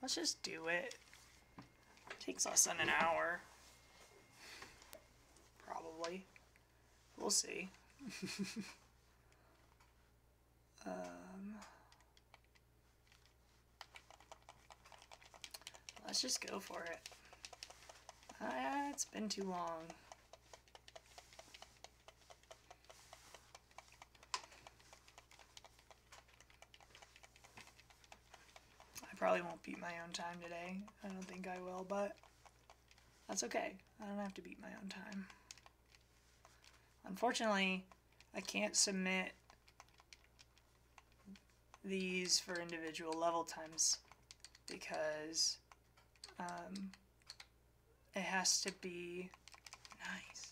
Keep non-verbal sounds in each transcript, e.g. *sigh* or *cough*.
Let's just do it. it Takes less than an hour. Probably. We'll see. *laughs* um, let's just go for it. Uh, it's been too long. I probably won't beat my own time today. I don't think I will, but that's okay. I don't have to beat my own time. Unfortunately, I can't submit these for individual level times because um, it has to be nice.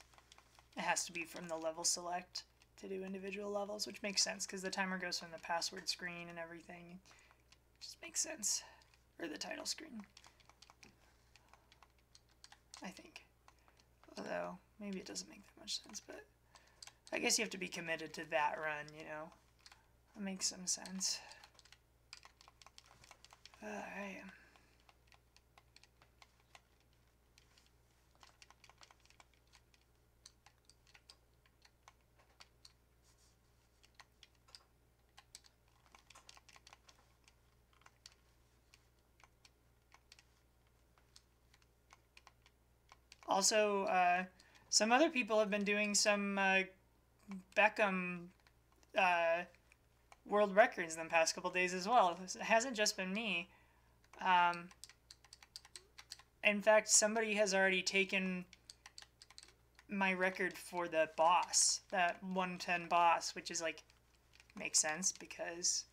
It has to be from the level select to do individual levels, which makes sense because the timer goes from the password screen and everything. Just makes sense. Or the title screen. I think. Although, maybe it doesn't make that much sense, but I guess you have to be committed to that run, you know? That makes some sense. Alright. Also, uh, some other people have been doing some uh, Beckham uh, world records in the past couple days as well. It hasn't just been me. Um, in fact, somebody has already taken my record for the boss, that 110 boss, which is like, makes sense because,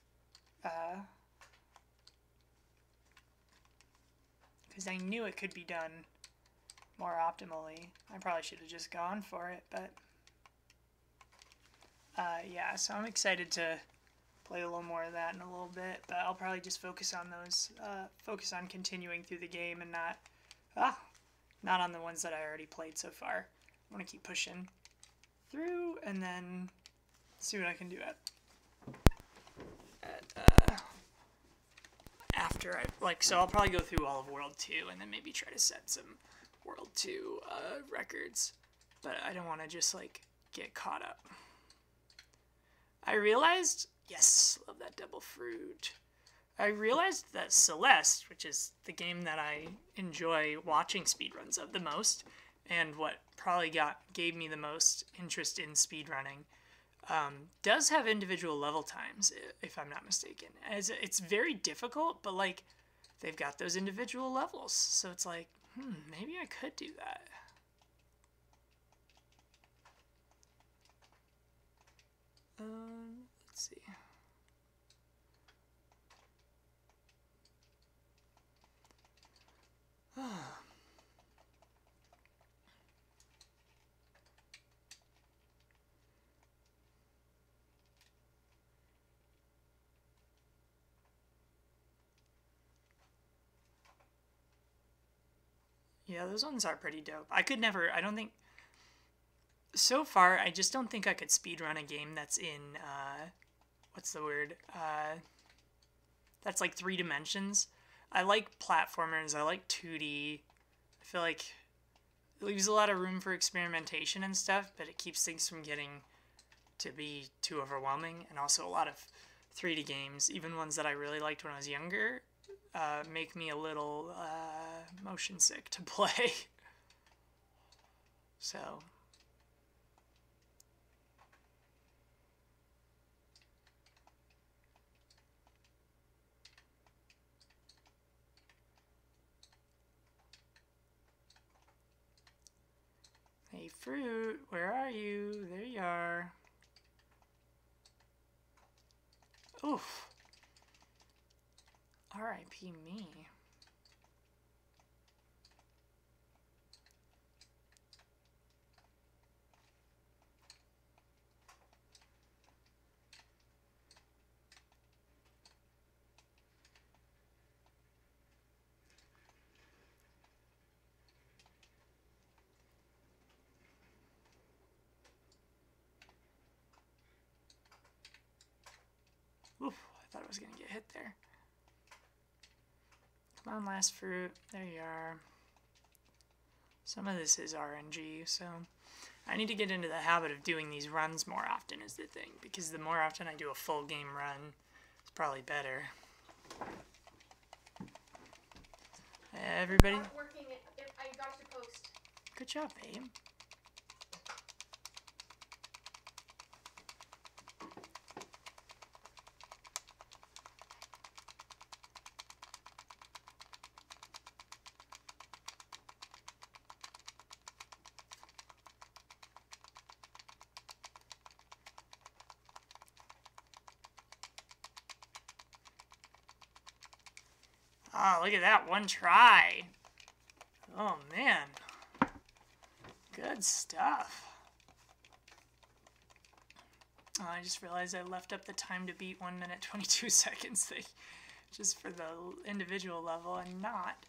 because uh, I knew it could be done more optimally. I probably should have just gone for it, but uh, yeah, so I'm excited to play a little more of that in a little bit, but I'll probably just focus on those, uh, focus on continuing through the game and not, ah, not on the ones that I already played so far. I want to keep pushing through and then see what I can do at, at uh, after I, like, so I'll probably go through all of World 2 and then maybe try to set some World 2 uh, records, but I don't want to just like get caught up. I realized, yes, love that double fruit. I realized that Celeste, which is the game that I enjoy watching speedruns of the most, and what probably got gave me the most interest in speedrunning, um, does have individual level times, if I'm not mistaken. As it's very difficult, but like they've got those individual levels, so it's like Hmm, maybe I could do that. Um, let's see. *sighs* Yeah, those ones are pretty dope. I could never, I don't think, so far, I just don't think I could speedrun a game that's in, uh, what's the word? Uh, that's like three dimensions. I like platformers, I like 2D. I feel like it leaves a lot of room for experimentation and stuff, but it keeps things from getting to be too overwhelming. And also, a lot of 3D games, even ones that I really liked when I was younger, uh, make me a little uh, motion sick to *laughs* play. so. Hey, fruit, where are you? There you are. Oof. R.I.P. me. Oof, I thought I was going to get hit there. Come on, last fruit. There you are. Some of this is RNG, so I need to get into the habit of doing these runs more often is the thing, because the more often I do a full game run, it's probably better. Everybody, Not working. It, it, I got your post. good job, babe. Oh, look at that. One try. Oh, man. Good stuff. Oh, I just realized I left up the time to beat 1 minute *laughs* 22 seconds thing just for the individual level and not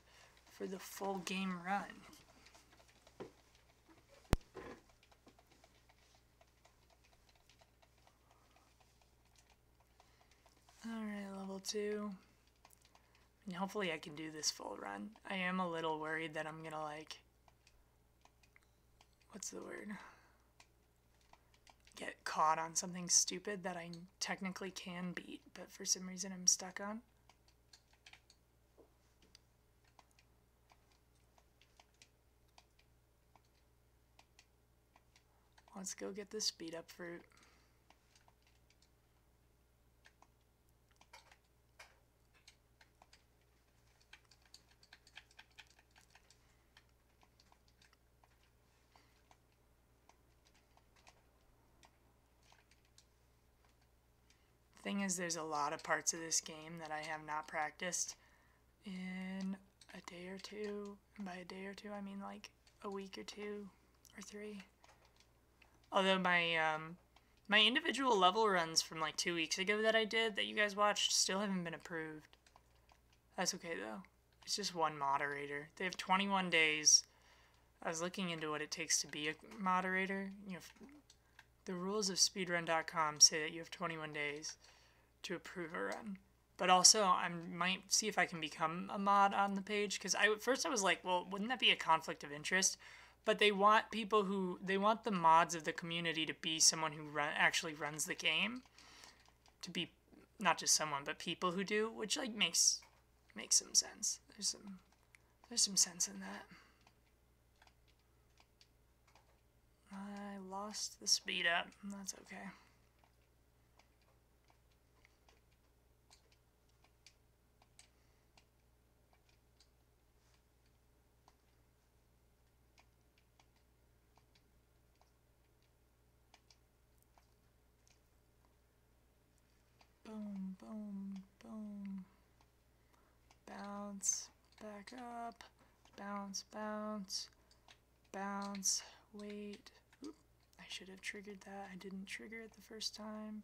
for the full game run. Alright, level 2. And hopefully I can do this full run. I am a little worried that I'm gonna like what's the word? Get caught on something stupid that I technically can beat, but for some reason I'm stuck on. Let's go get this speed up fruit. Is, there's a lot of parts of this game that I have not practiced in a day or two. And by a day or two, I mean like a week or two or three. Although my um, my individual level runs from like two weeks ago that I did that you guys watched still haven't been approved. That's okay though. It's just one moderator. They have 21 days. I was looking into what it takes to be a moderator. You know, the rules of speedrun.com say that you have 21 days to approve a run. But also, I might see if I can become a mod on the page because I first I was like, well, wouldn't that be a conflict of interest? But they want people who they want the mods of the community to be someone who run actually runs the game, to be not just someone but people who do, which like makes makes some sense. There's some there's some sense in that. I lost the speed up. That's okay. Boom, boom, boom. Bounce, back up, bounce, bounce, bounce, wait. Oop, I should have triggered that. I didn't trigger it the first time.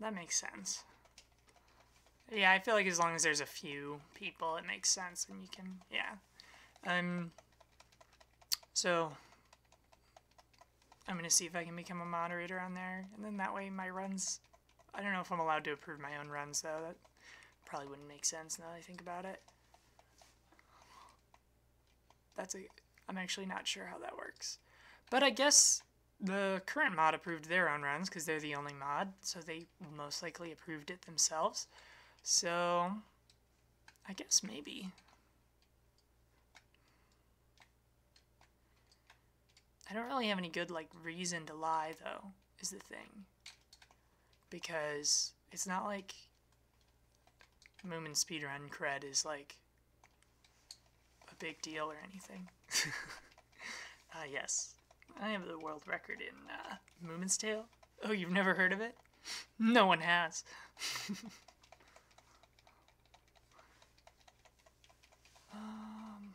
That makes sense. Yeah, I feel like as long as there's a few people, it makes sense, and you can, yeah. Um, so, I'm going to see if I can become a moderator on there, and then that way my runs, I don't know if I'm allowed to approve my own runs, though. That probably wouldn't make sense now that I think about it. That's a, I'm actually not sure how that works. But I guess the current mod approved their own runs because they're the only mod, so they most likely approved it themselves. So, I guess maybe. I don't really have any good, like, reason to lie, though, is the thing. Because it's not like Moomin Speedrun cred is, like, a big deal or anything. Ah, *laughs* uh, yes. I have the world record in uh, Moomin's Tale. Oh, you've never heard of it? No one has. *laughs* um,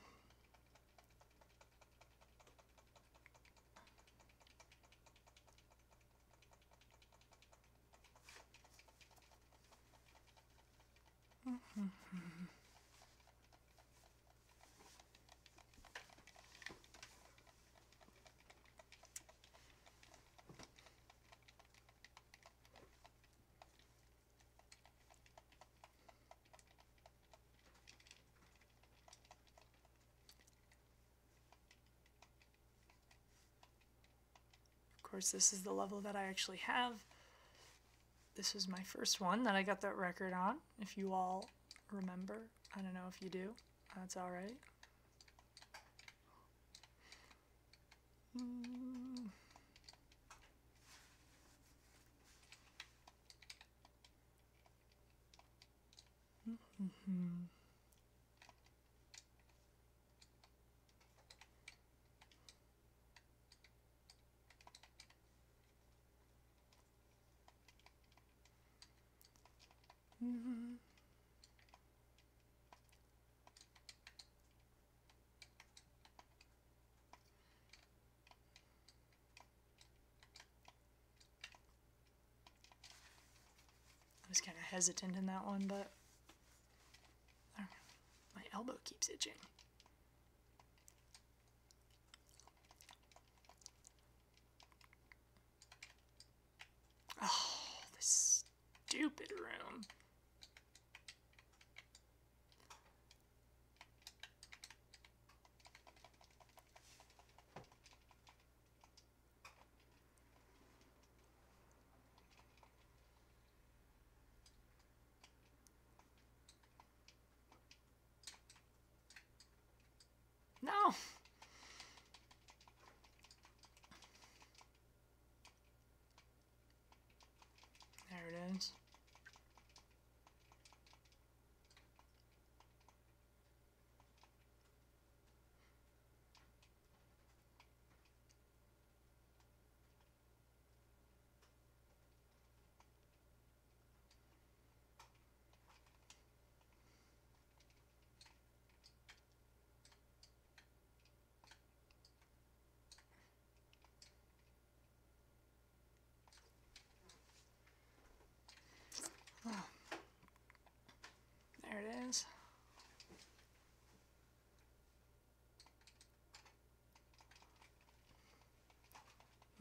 Of *laughs* course, this is the level that I actually have. This was my first one that I got that record on, if you all remember. I don't know if you do. That's alright. Mm. Was kind of hesitant in that one, but I don't know. my elbow keeps itching. Oh, this stupid room. No. There it is. There it is.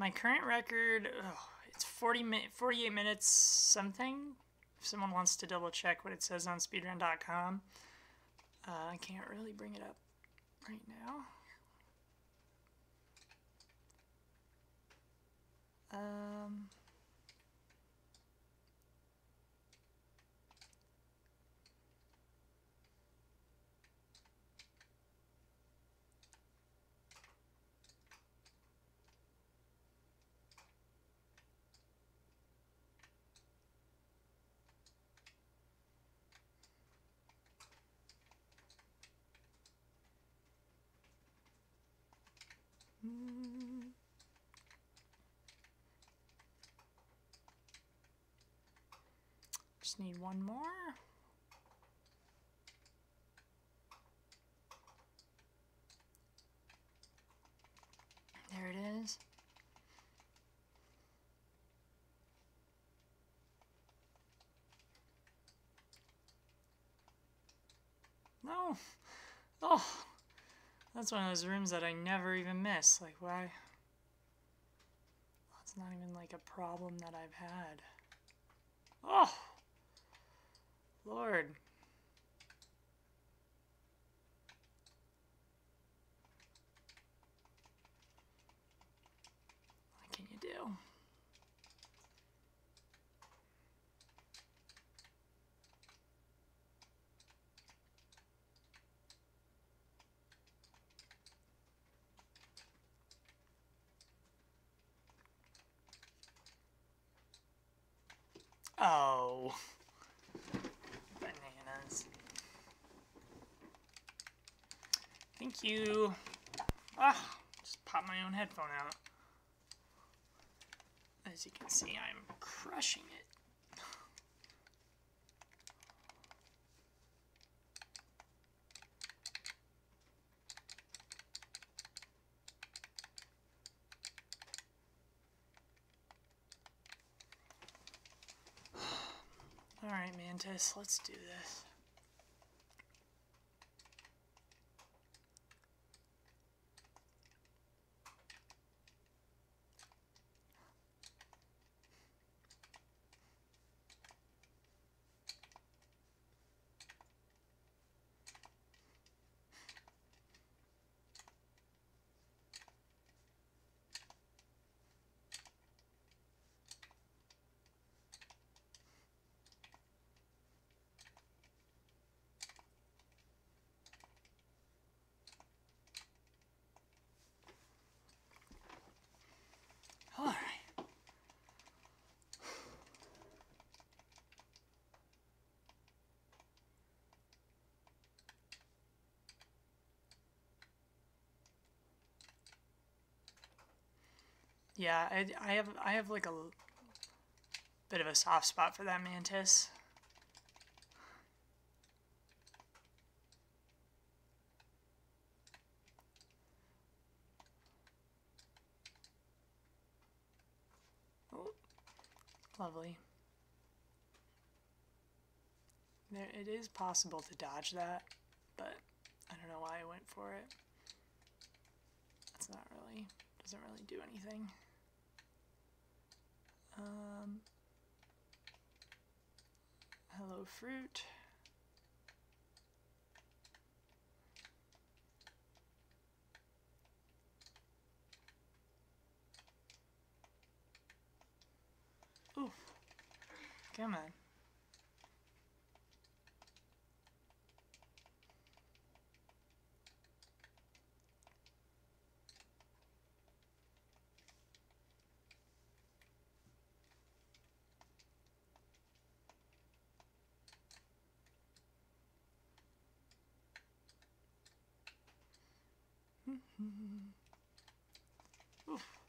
My current record, oh, it's 40 mi- 48 minutes something. If someone wants to double check what it says on speedrun.com, uh, I can't really bring it up right now. Um, just need one more. There it is. No. Oh. That's one of those rooms that I never even miss. Like, why? That's not even like a problem that I've had. Oh! Lord. What can you do? Oh. Bananas. You. Ah, just pop my own headphone out. As you can see, I'm crushing it. *sighs* Alright, Mantis, let's do this. Yeah, I, I have I have like a bit of a soft spot for that mantis. Oh, lovely. There, it is possible to dodge that, but I don't know why I went for it. It's not really doesn't really do anything. Um, hello, fruit. Oof. Come on. Mm-hmm. Oof.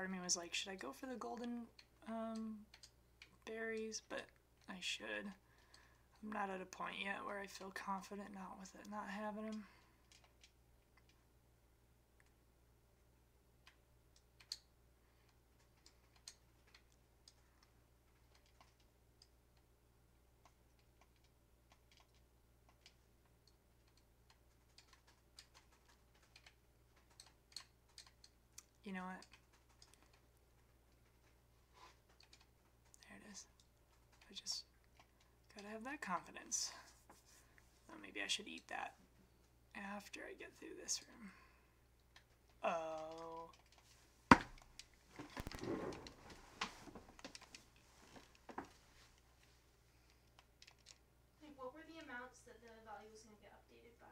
Part of me was like, should I go for the golden um, berries? But I should. I'm not at a point yet where I feel confident not with it not having them. You know what? There it is. I just gotta have that confidence. Oh, maybe I should eat that after I get through this room. Oh. What were the amounts that the value was going to get updated by?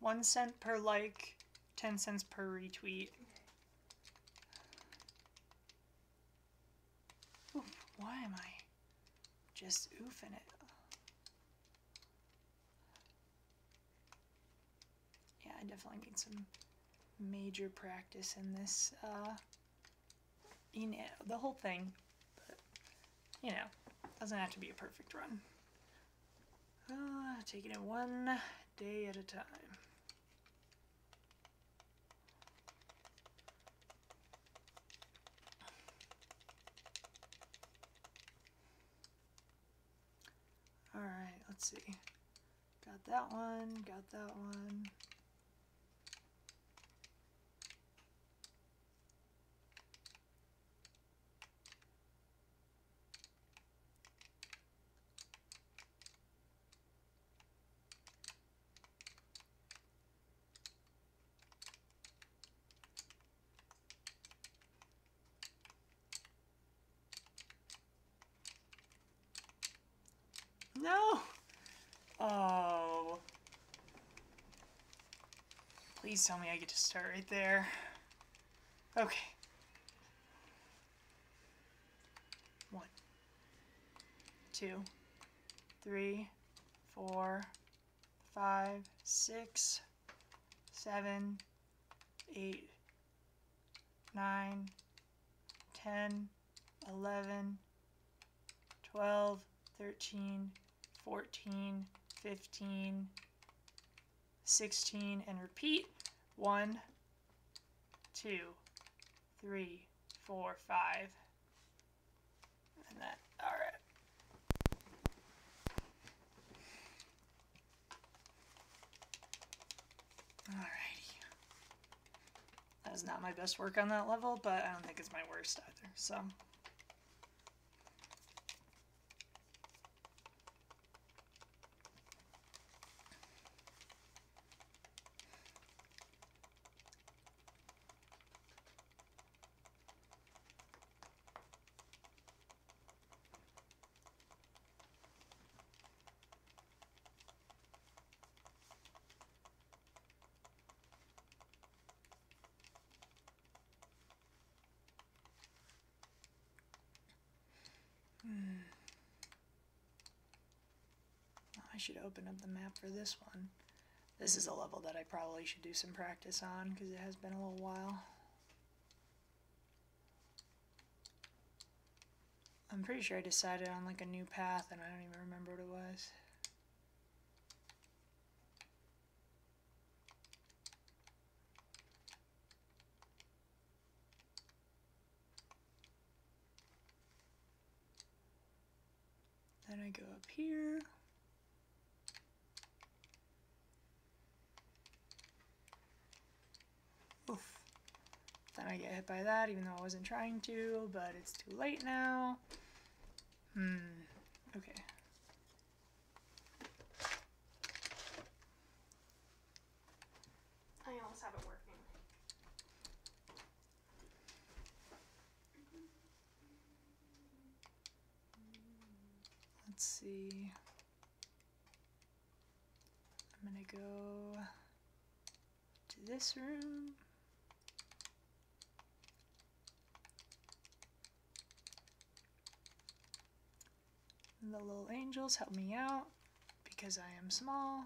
One cent per like, ten cents per retweet. Okay. Oof, why am I just oofing it? Yeah, I definitely need some major practice in this. Uh, you know, the whole thing, but you know, doesn't have to be a perfect run. Uh, taking it one day at a time. Alright, let's see. Got that one, got that one. No! Oh. Please tell me I get to start right there. Okay. One, two, three, four, five, six, seven, eight, nine, ten, eleven, twelve, thirteen, 14, 15, 16, and repeat. 1, 2, 3, 4, 5. And that, alright. Alrighty. was not my best work on that level, but I don't think it's my worst either. So. I should open up the map for this one. This is a level that I probably should do some practice on because it has been a little while. I'm pretty sure I decided on like a new path and I don't even remember what it was. Then I go up here. Oof. Then I get hit by that even though I wasn't trying to, but it's too late now. Hmm. Okay. I almost have it working. Let's see. I'm gonna go to this room. The little angels help me out because I am small.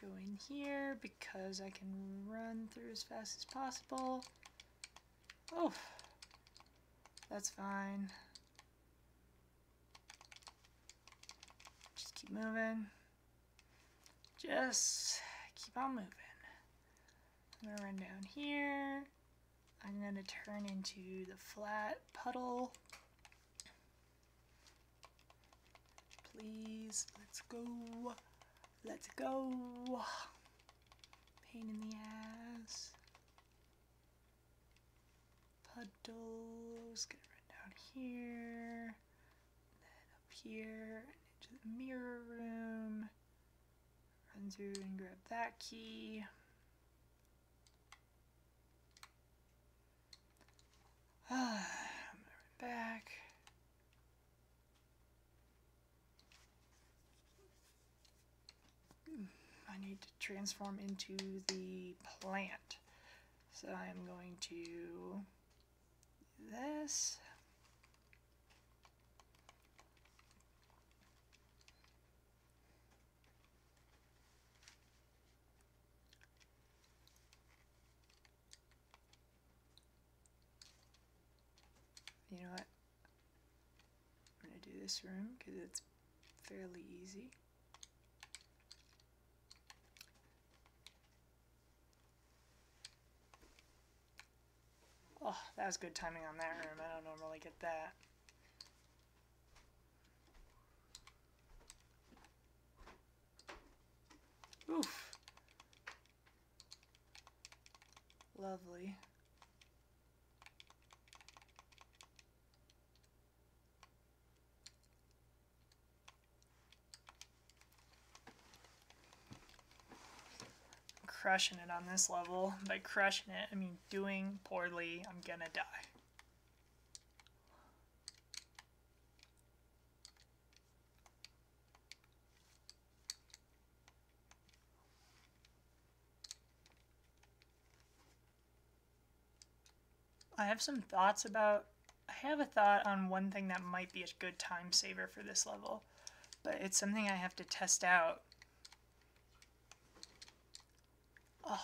Go in here because I can run through as fast as possible. Oh, that's fine. Just keep moving. Just keep on moving. I'm gonna run down here. I'm gonna turn into the flat puddle. Please, let's go. Let's go. Pain in the ass. Puddles. Gonna run down here. Then up here and into the mirror room. Run through and grab that key. Ah, *sighs* I'm gonna run back. Need to transform into the plant. So I'm going to do this. You know what? I'm going to do this room because it's fairly easy. Oh, that was good timing on that room. I don't normally get that. Oof. Lovely. Crushing it on this level. By crushing it, I mean doing poorly. I'm gonna die. I have some thoughts about. I have a thought on one thing that might be a good time saver for this level, but it's something I have to test out Oh.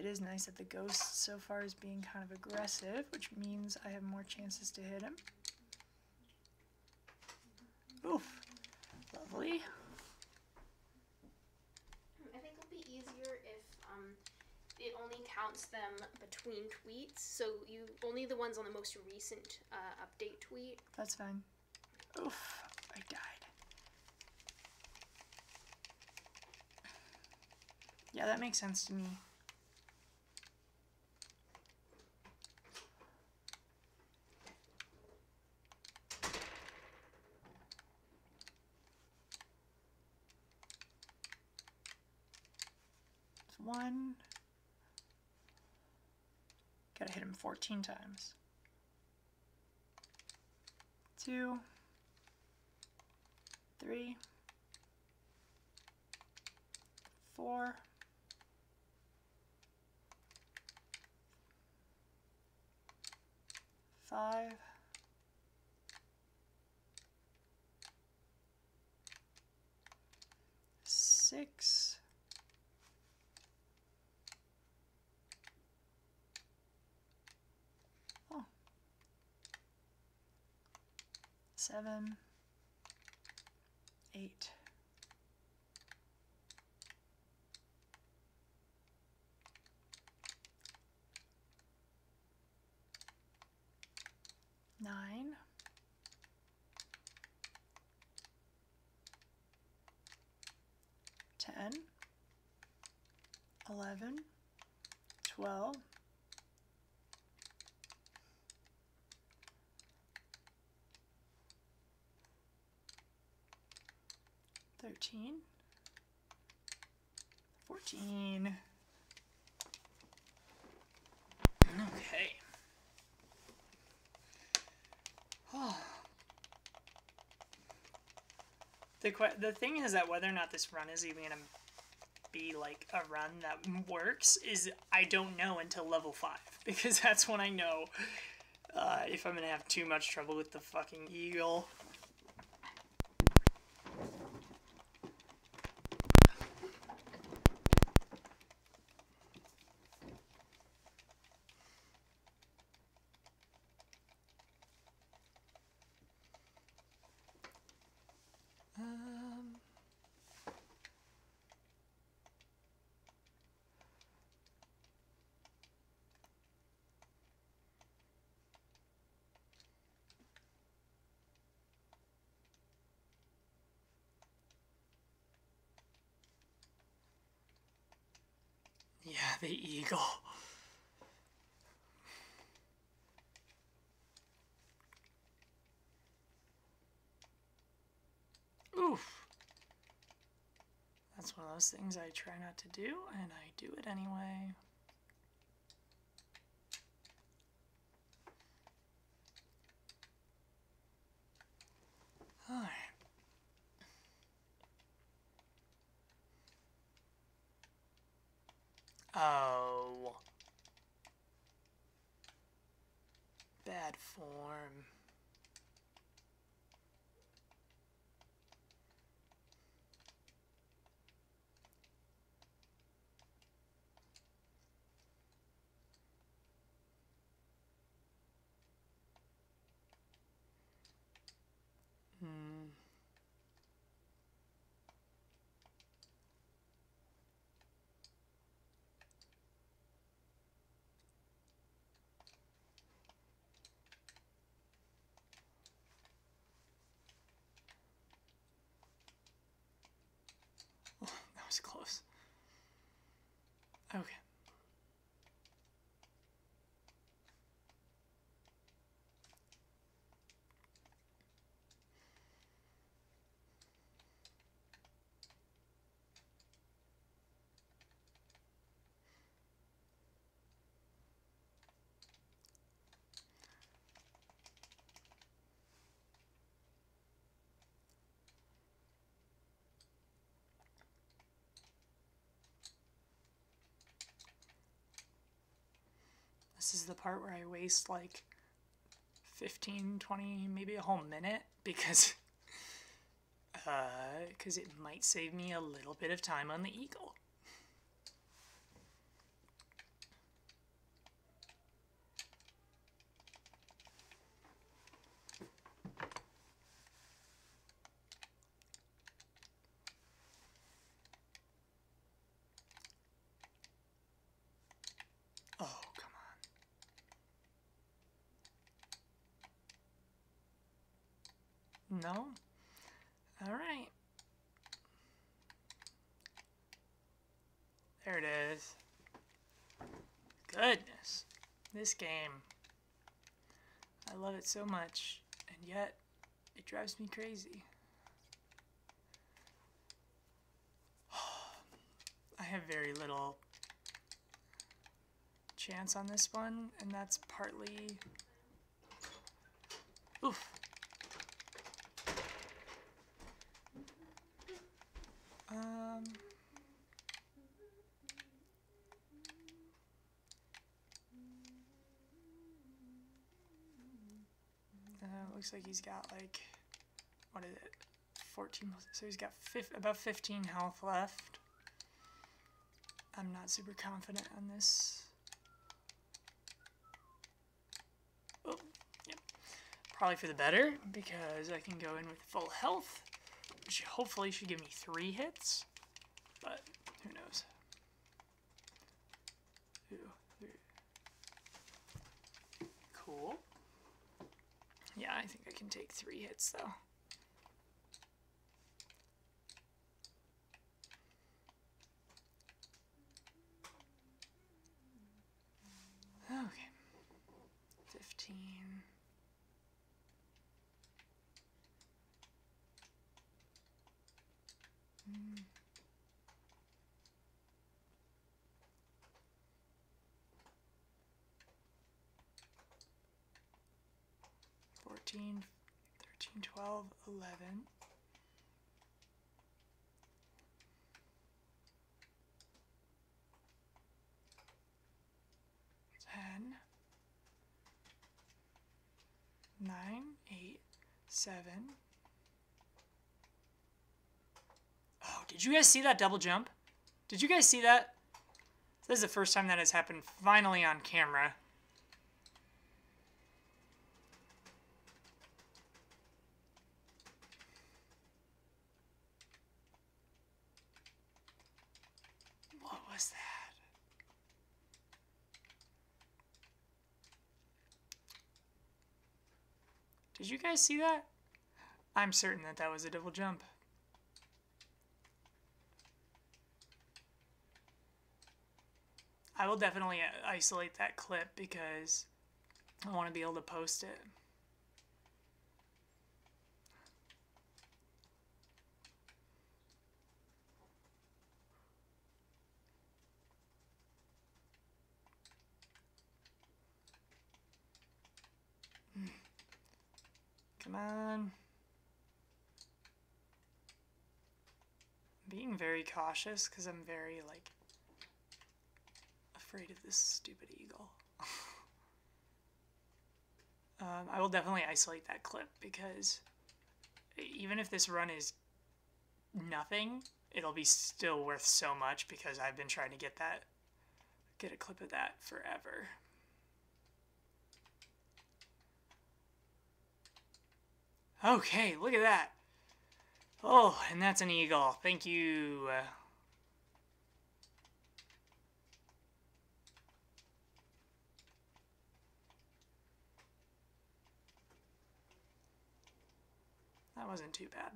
It is nice that the ghost so far is being kind of aggressive, which means I have more chances to hit him. Oof. Lovely. I think it'll be easier if um, it only counts them between tweets. So you only the ones on the most recent uh, update tweet. That's fine. Oof. I died. Yeah, that makes sense to me. One. Gotta hit him 14 times. Two. Three. Four. Five. Six. Oh. Seven. Eight. Nine. Ten. Eleven. Twelve. Thirteen. Fourteen. Okay. *sighs* the que- the thing is that whether or not this run is even gonna be like a run that works is I don't know until level five *laughs* because that's when I know uh, if I'm gonna have too much trouble with the fucking eagle. The eagle. Oof. That's one of those things I try not to do, and I do it anyway. Alright. Oh. Bad form. Hmm. Oh, that was close. Okay. This is the part where I waste like 15, 20, maybe a whole minute because *laughs* uh cuz it might save me a little bit of time on the eagle. No? Alright. There it is. Goodness. This game. I love it so much, and yet it drives me crazy. *sighs* I have very little chance on this one, and that's partly. Oof. Um. Uh, looks like he's got like, what is it? 14. So he's got about 15 health left. I'm not super confident on this. Oh, yep. Probably for the better because I can go in with full health, which hopefully should give me three hits, but who knows. Cool. Yeah, I think I can take three hits though. Okay. 15. 12, 11. Ten, nine, eight, seven. Oh, did you guys see that double jump? Did you guys see that? This is the first time that has happened finally on camera. Did you guys see that? I'm certain that that was a double jump. I will definitely uh, isolate that clip because I want to be able to post it. Come on. I'm being very cautious because I'm very like afraid of this stupid eagle. *laughs* um, I will definitely isolate that clip because even if this run is nothing, it'll be still worth so much because I've been trying to get that, get a clip of that forever. Okay, look at that. Oh, and that's an eagle. Thank you. That wasn't too bad.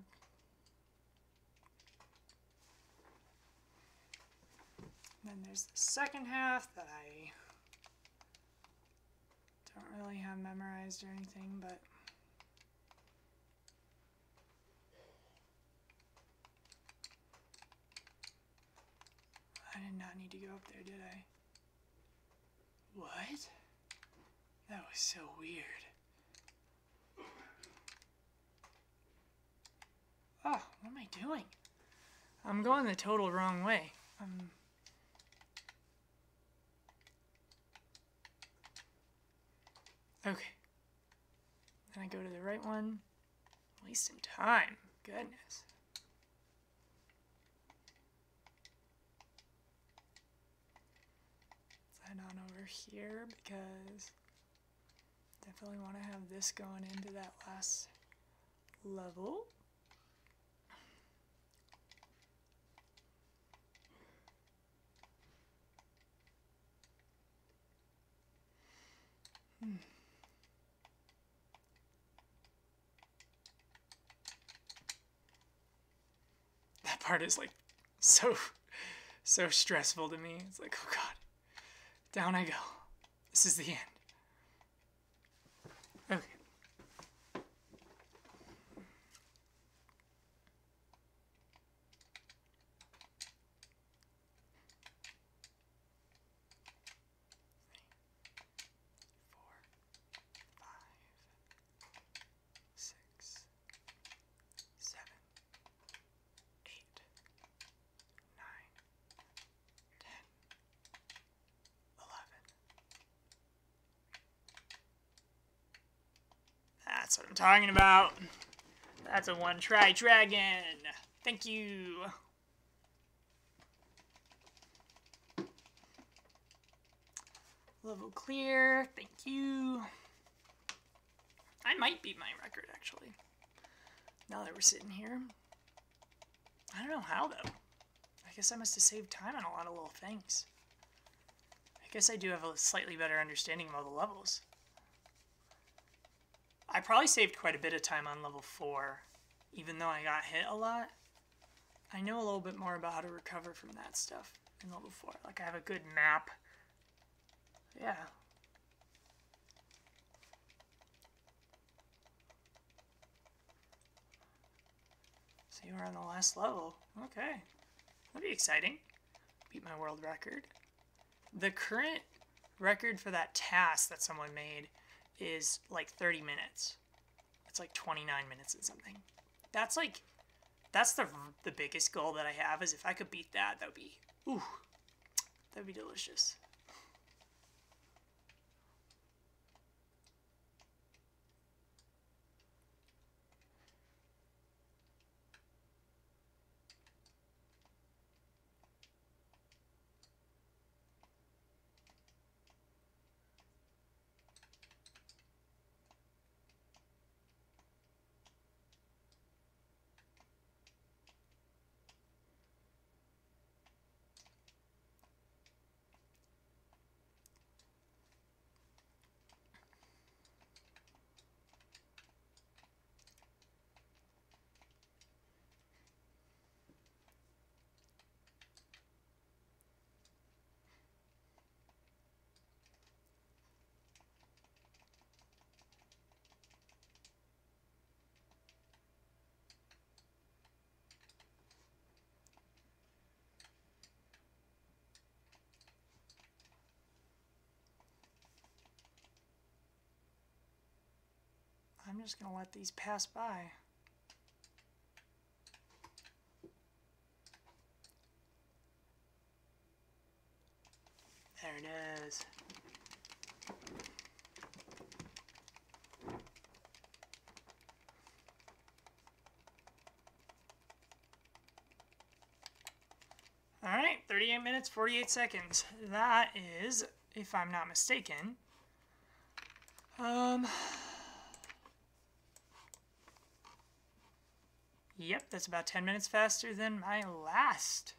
Then there's the second half that I don't really have memorized or anything, but I did not need to go up there, did I? What? That was so weird. Oh, what am I doing? I'm going the total wrong way. Um, okay. Then I go to the right one. Wasting time. Goodness. Let's on over here because definitely want to have this going into that last level. Hmm. *laughs* That part is like so so stressful to me. It's like, oh god, down I go. This is the end. Okay. Four, five, six, seven, eight, nine, ten, eleven. That's what I'm talking about. That's a one try dragon. Thank you. Level clear. Thank you. I might beat my record actually. Now that we're sitting here. I don't know how though. I guess I must have saved time on a lot of little things. I guess I do have a slightly better understanding of all the levels. I probably saved quite a bit of time on level 4, even though I got hit a lot. I know a little bit more about how to recover from that stuff in level 4. Like, I have a good map. Yeah. So you are on the last level. Okay. That'd be exciting. Beat my world record. The current record for that task that someone made is like 30 minutes. It's like 29 minutes and something. That's like that's the the biggest goal that I have is if I could beat that, that would be ooh. That would be delicious. I'm just going to let these pass by. There it is. Alright, 38 minutes, 48 seconds. That is, if I'm not mistaken, um, Yep, that's about 10 minutes faster than my last